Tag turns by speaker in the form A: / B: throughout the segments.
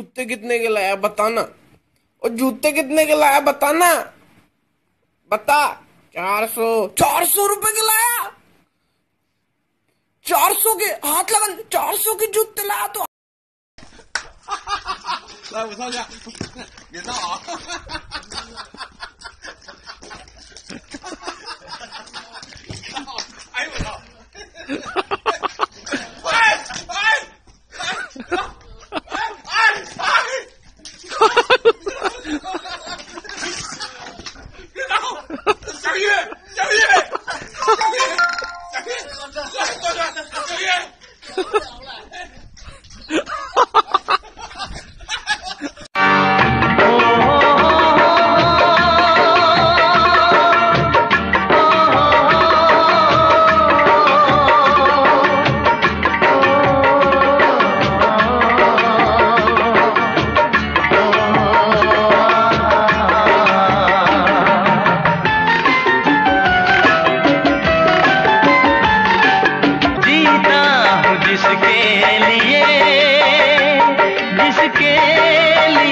A: जूते कितने के लाया बताना और जूते कितने के लाया बताना बता चार सौ चार सौ रुपए के लाया चार सौ के हाथ लगा चार सौ के जूते लाया तो
B: 来，我上去，别闹啊！ 小玉，小玉，
C: जिसके लिए जिसके लिए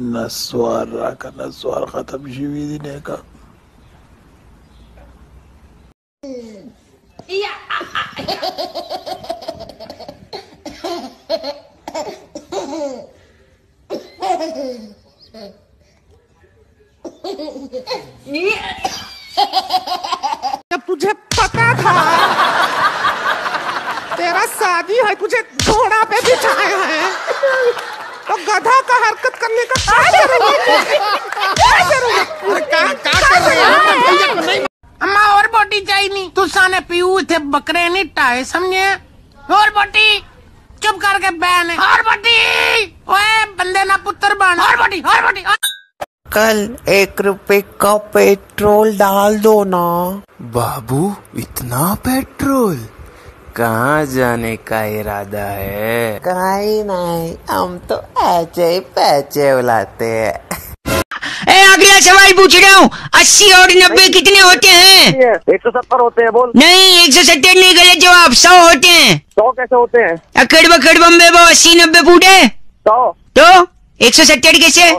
D: नस्वार का नस्वार खत्म शिवी दिने का
E: जब तुझे पता था तेरा शादी है तुझे घोड़ा पे बिठाए हैं तो गधा का हरकत करने का क्या ज़रूरत है? क्या ज़रूरत है? अम्मा और बोटी चाहिए नहीं। तू साने पीऊ थे बकरे नहीं टाए समझे? और बोटी चुप करके है और बोटी ओए बंदे ना पुत्र बन। और बोटी और बोटी और...
A: कल एक रुपए का पेट्रोल डाल दो ना।
F: बाबू इतना पेट्रोल? कहाँ जाने का इरादा है?
A: कहीं नहीं हम तो ऐसे ही पैसे बुलाते हैं।
G: ए अगला सवाल पूछ रहा हूँ। अस्सी और नब्बे कितने होते हैं
H: एक सौ सत्तर होते हैं बोल।
G: नहीं एक सौ सत्तर नहीं गलत जवाब। सौ होते हैं।
H: सौ कैसे होते हैं?
G: अकड़ बकड़ बम्बे बो अस्सी नब्बे फूटे
H: सौ।
G: तो एक सौ सत्तर कैसे?